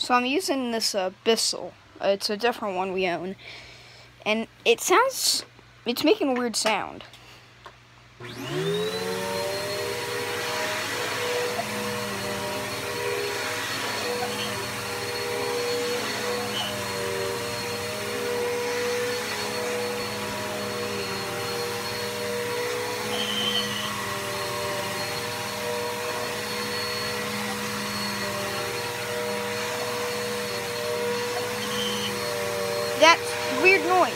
So I'm using this uh, Bissell. It's a different one we own. And it sounds, it's making a weird sound. That's weird noise.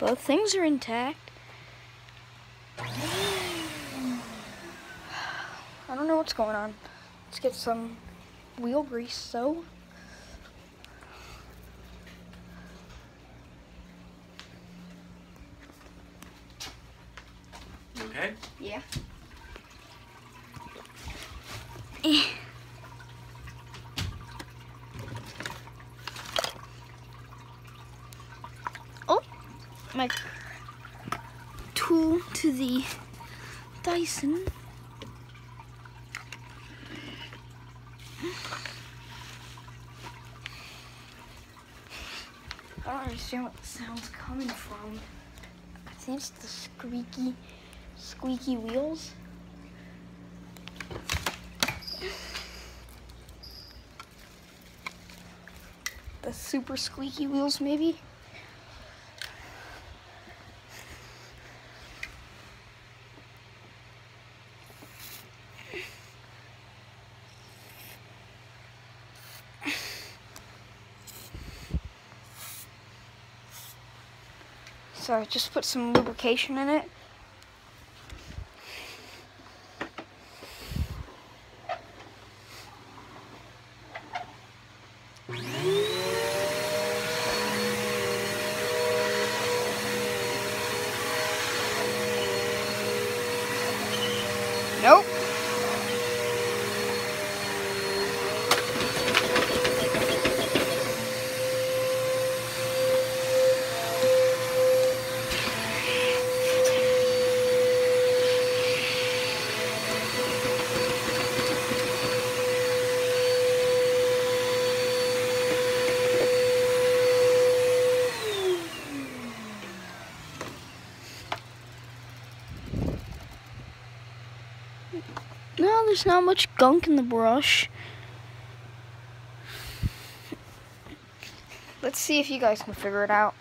Both things are intact. I don't know what's going on. Let's get some wheel grease so. You okay? Yeah. oh, my tool to the Dyson. I don't understand what the sound's coming from. I think it's the squeaky, squeaky wheels. The super squeaky wheels, maybe? So I just put some lubrication in it. No, there's not much gunk in the brush. Let's see if you guys can figure it out.